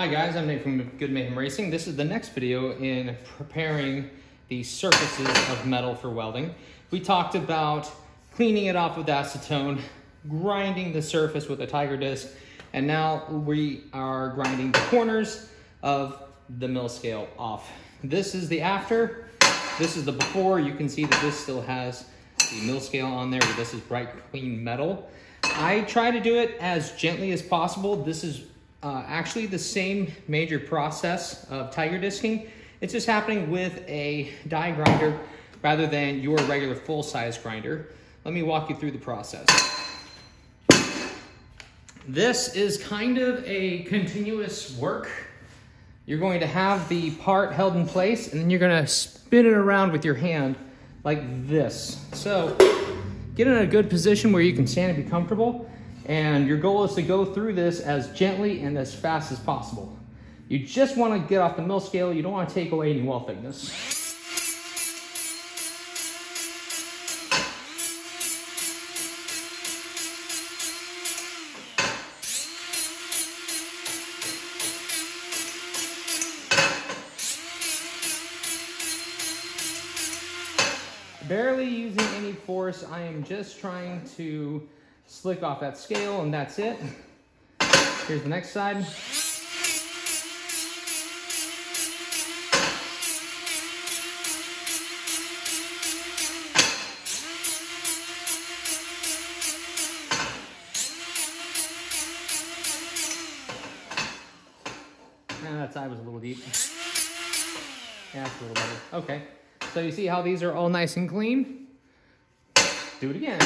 Hi guys, I'm Nate from Good Mayhem Racing. This is the next video in preparing the surfaces of metal for welding. We talked about cleaning it off with acetone, grinding the surface with a tiger disc, and now we are grinding the corners of the mill scale off. This is the after, this is the before. You can see that this still has the mill scale on there, but this is bright clean metal. I try to do it as gently as possible. This is uh, actually the same major process of tiger disking. It's just happening with a die grinder rather than your regular full-size grinder. Let me walk you through the process. This is kind of a continuous work. You're going to have the part held in place and then you're gonna spin it around with your hand like this. So get in a good position where you can stand and be comfortable and your goal is to go through this as gently and as fast as possible. You just want to get off the mill scale. You don't want to take away any wall thickness. Barely using any force. I am just trying to slick off that scale and that's it. Here's the next side. That side was a little deep. Yeah, that's a little better. Okay. So you see how these are all nice and clean? Do it again.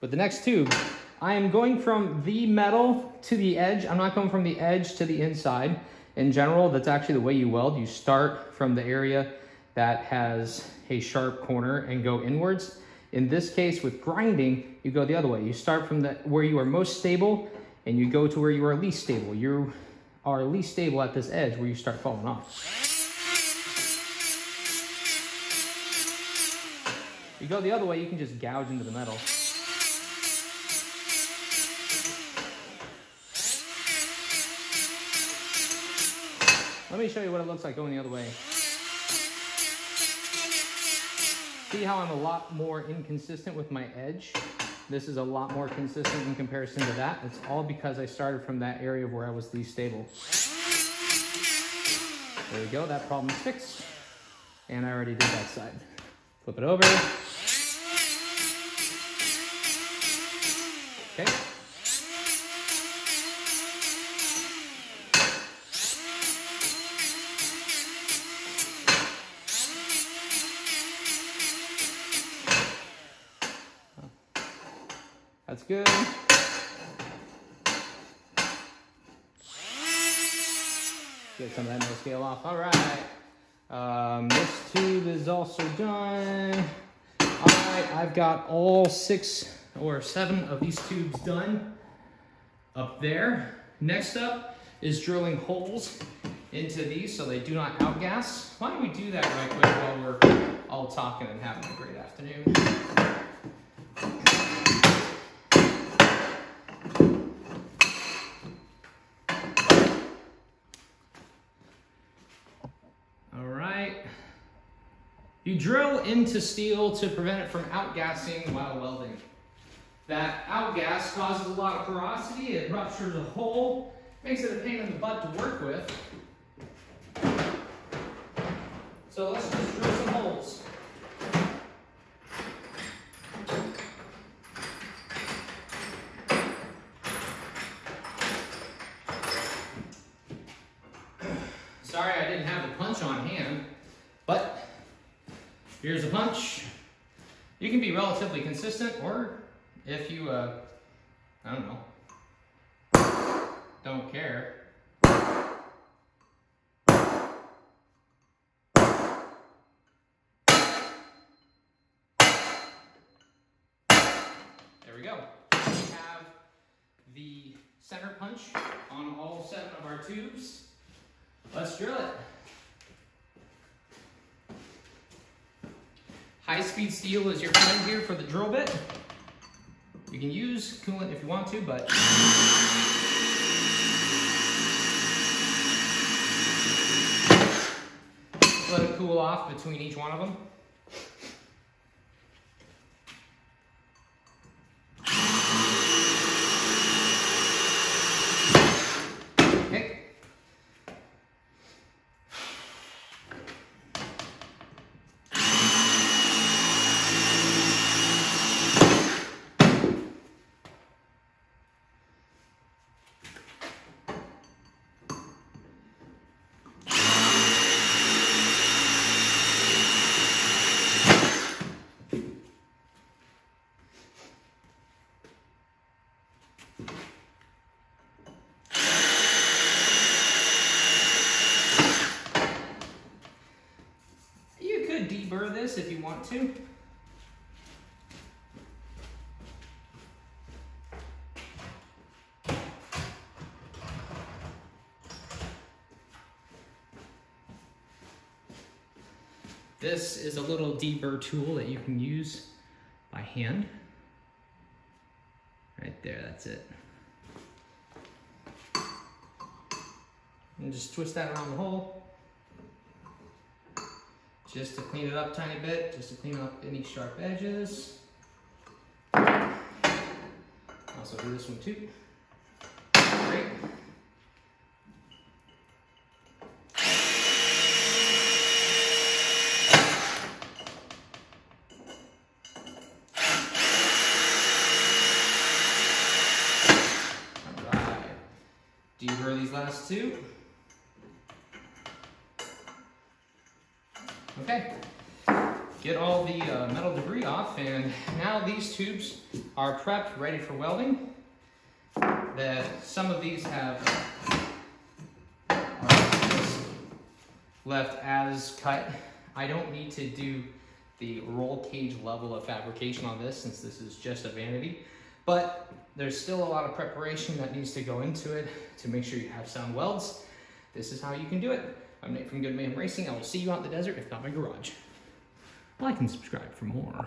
With the next tube, I am going from the metal to the edge. I'm not going from the edge to the inside. In general, that's actually the way you weld. You start from the area that has a sharp corner and go inwards. In this case, with grinding, you go the other way. You start from the where you are most stable and you go to where you are least stable. You are least stable at this edge where you start falling off. You go the other way, you can just gouge into the metal. Let me show you what it looks like going the other way. See how I'm a lot more inconsistent with my edge? This is a lot more consistent in comparison to that. It's all because I started from that area where I was least stable. There we go, that problem's fixed. And I already did that side. Flip it over. Good. Get some of that no scale off. All right. Um, this tube is also done. All right, I've got all six or seven of these tubes done up there. Next up is drilling holes into these so they do not outgas. Why don't we do that right quick while we're all talking and having a great afternoon. You drill into steel to prevent it from outgassing while welding. That outgas causes a lot of porosity, it ruptures a hole, makes it a pain in the butt to work with. So let's just drill some holes. Sorry I didn't have the punch on hand, Here's a punch. You can be relatively consistent, or if you, uh, I don't know, don't care. There we go. We have the center punch on all seven of our tubes. Let's drill it. High-speed steel is your friend here for the drill bit. You can use coolant if you want to, but... Let it cool off between each one of them. Deburr this if you want to. This is a little deburr tool that you can use by hand. Right there, that's it. And just twist that around the hole. Just to clean it up tiny bit, just to clean up any sharp edges. Also do this one too. Great. Alright. hear these last two. Okay, get all the uh, metal debris off and now these tubes are prepped, ready for welding. That some of these have left as cut. I don't need to do the roll cage level of fabrication on this since this is just a vanity, but there's still a lot of preparation that needs to go into it to make sure you have sound welds. This is how you can do it. I'm Nate from Good Mayhem Racing. I will see you out in the desert, if not my garage. Like and subscribe for more.